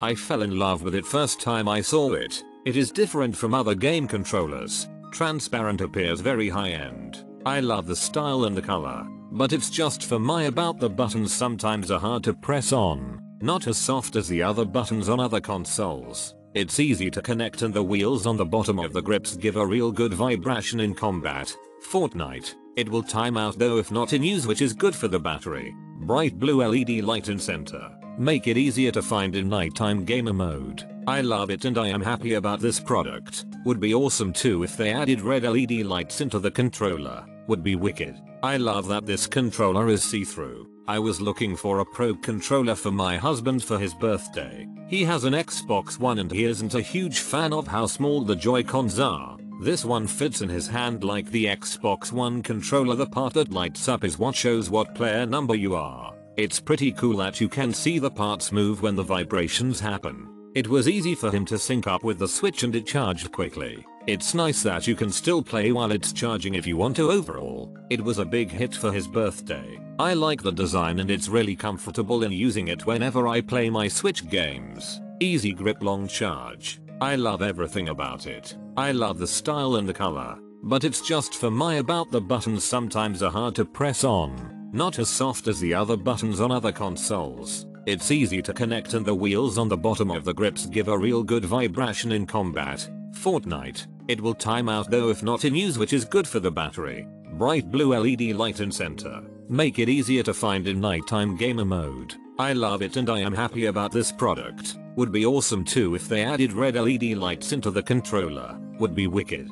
I fell in love with it first time I saw it. It is different from other game controllers. Transparent appears very high end. I love the style and the color. But it's just for my about the buttons sometimes are hard to press on. Not as soft as the other buttons on other consoles. It's easy to connect and the wheels on the bottom of the grips give a real good vibration in combat. Fortnite. It will time out though if not in use which is good for the battery. Bright blue LED light in center. Make it easier to find in nighttime gamer mode. I love it and I am happy about this product. Would be awesome too if they added red LED lights into the controller. Would be wicked. I love that this controller is see-through. I was looking for a Pro controller for my husband for his birthday. He has an Xbox One and he isn't a huge fan of how small the Joy-Cons are. This one fits in his hand like the Xbox One controller the part that lights up is what shows what player number you are. It's pretty cool that you can see the parts move when the vibrations happen. It was easy for him to sync up with the switch and it charged quickly. It's nice that you can still play while it's charging if you want to overall. It was a big hit for his birthday. I like the design and it's really comfortable in using it whenever I play my switch games. Easy grip long charge. I love everything about it. I love the style and the color. But it's just for my about the buttons sometimes are hard to press on. Not as soft as the other buttons on other consoles. It's easy to connect and the wheels on the bottom of the grips give a real good vibration in combat. Fortnite. It will time out though if not in use which is good for the battery. Bright blue LED light in center. Make it easier to find in nighttime gamer mode. I love it and I am happy about this product. Would be awesome too if they added red LED lights into the controller. Would be wicked.